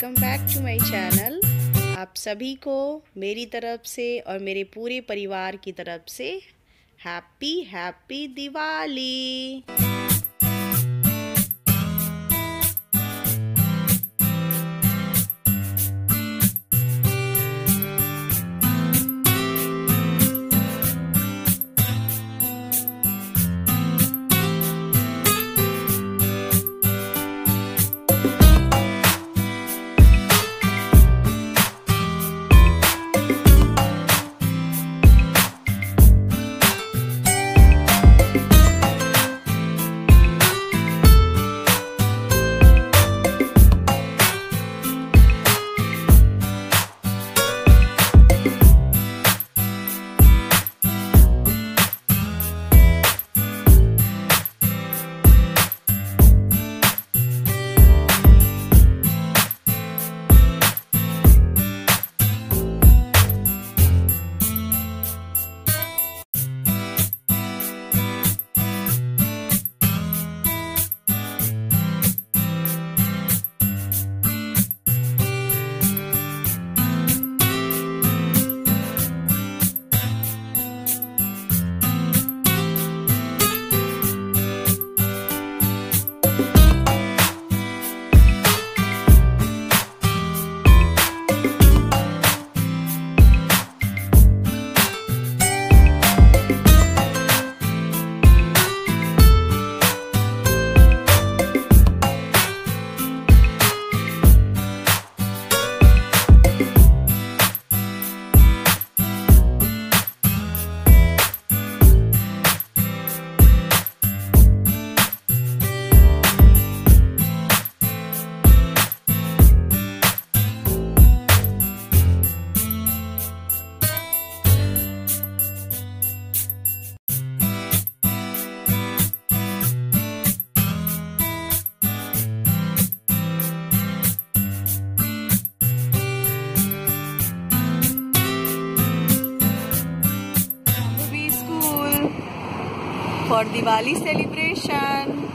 Welcome back to my channel आप सभी को मेरी तरफ़ से और मेरे पूरे परिवार की तरफ़ से happy happy Diwali. for Diwali celebration.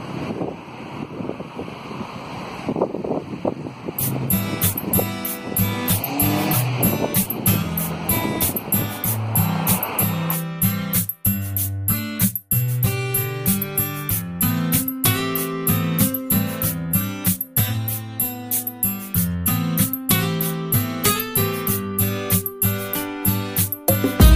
Thank